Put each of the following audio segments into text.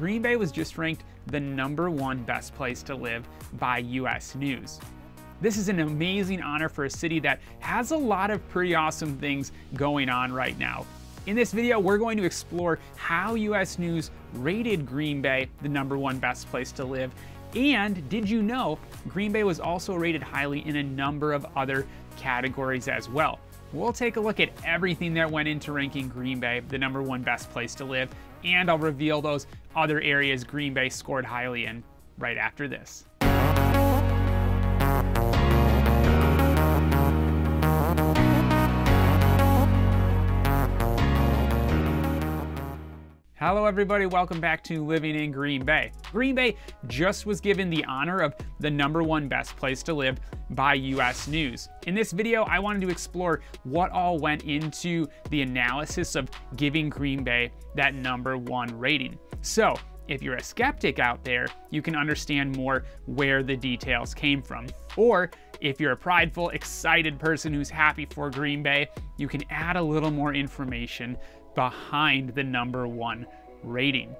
Green Bay was just ranked the number one best place to live by US News. This is an amazing honor for a city that has a lot of pretty awesome things going on right now. In this video, we're going to explore how US News rated Green Bay the number one best place to live. And did you know Green Bay was also rated highly in a number of other categories as well? We'll take a look at everything that went into ranking Green Bay the number one best place to live, and I'll reveal those other areas Green Bay scored highly in right after this. Hello everybody, welcome back to Living in Green Bay. Green Bay just was given the honor of the number one best place to live by US News. In this video, I wanted to explore what all went into the analysis of giving Green Bay that number one rating. So, if you're a skeptic out there, you can understand more where the details came from. Or if you're a prideful, excited person who's happy for Green Bay, you can add a little more information behind the number one rating.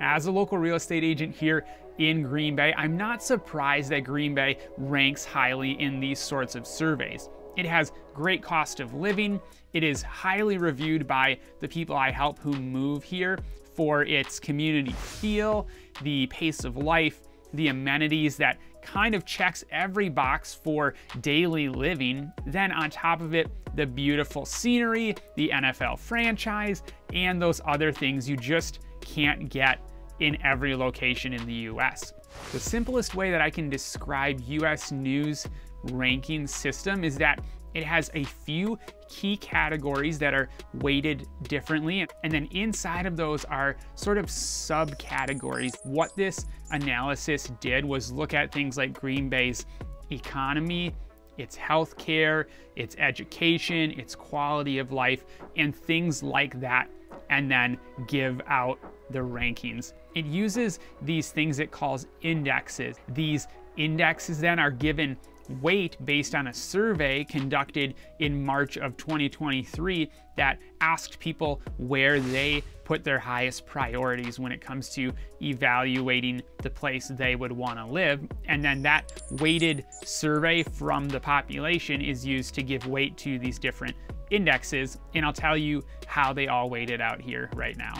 As a local real estate agent here in Green Bay, I'm not surprised that Green Bay ranks highly in these sorts of surveys. It has great cost of living. It is highly reviewed by the people I help who move here for its community feel, the pace of life, the amenities that kind of checks every box for daily living. Then on top of it, the beautiful scenery, the NFL franchise, and those other things you just can't get in every location in the US. The simplest way that I can describe US news ranking system is that it has a few key categories that are weighted differently. And then inside of those are sort of subcategories. What this analysis did was look at things like Green Bay's economy, its healthcare, its education, its quality of life, and things like that, and then give out the rankings. It uses these things it calls indexes. These indexes then are given weight based on a survey conducted in March of 2023 that asked people where they put their highest priorities when it comes to evaluating the place they would want to live. And then that weighted survey from the population is used to give weight to these different indexes. And I'll tell you how they all weighted out here right now.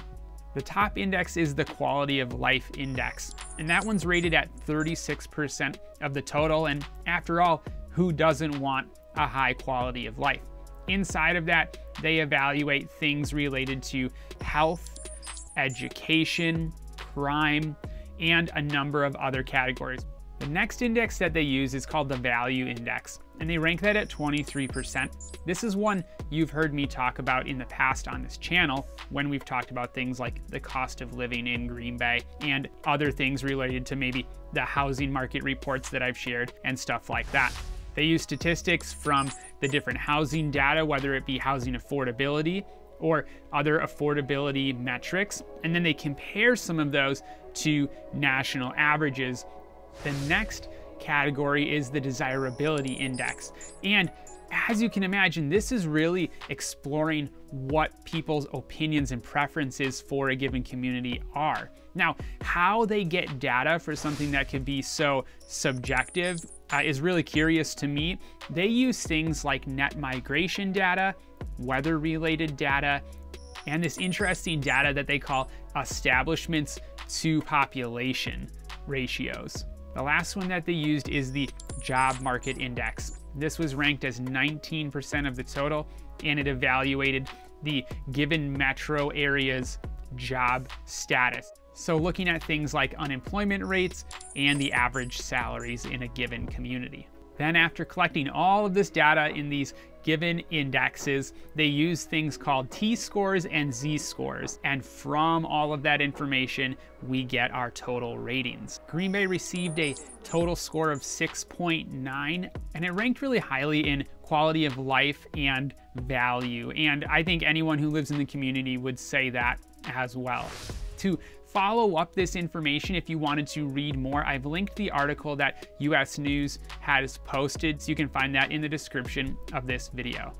The top index is the quality of life index, and that one's rated at 36% of the total. And after all, who doesn't want a high quality of life? Inside of that, they evaluate things related to health, education, crime, and a number of other categories. The next index that they use is called the value index, and they rank that at 23%. This is one you've heard me talk about in the past on this channel when we've talked about things like the cost of living in Green Bay and other things related to maybe the housing market reports that I've shared and stuff like that. They use statistics from the different housing data, whether it be housing affordability or other affordability metrics, and then they compare some of those to national averages the next category is the desirability index. And as you can imagine, this is really exploring what people's opinions and preferences for a given community are. Now, how they get data for something that could be so subjective uh, is really curious to me. They use things like net migration data, weather related data, and this interesting data that they call establishments to population ratios. The last one that they used is the job market index. This was ranked as 19% of the total and it evaluated the given metro area's job status. So looking at things like unemployment rates and the average salaries in a given community. Then after collecting all of this data in these given indexes, they use things called T-scores and Z-scores. And from all of that information, we get our total ratings. Green Bay received a total score of 6.9, and it ranked really highly in quality of life and value. And I think anyone who lives in the community would say that as well. To follow up this information if you wanted to read more. I've linked the article that US News has posted, so you can find that in the description of this video.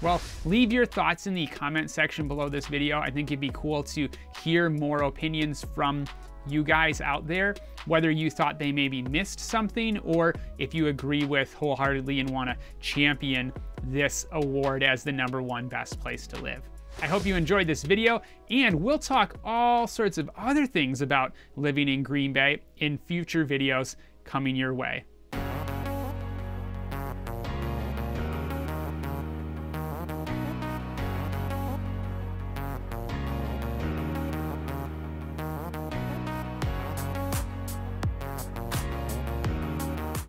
Well, leave your thoughts in the comment section below this video. I think it'd be cool to hear more opinions from you guys out there, whether you thought they maybe missed something or if you agree with wholeheartedly and want to champion this award as the number one best place to live. I hope you enjoyed this video, and we'll talk all sorts of other things about living in Green Bay in future videos coming your way.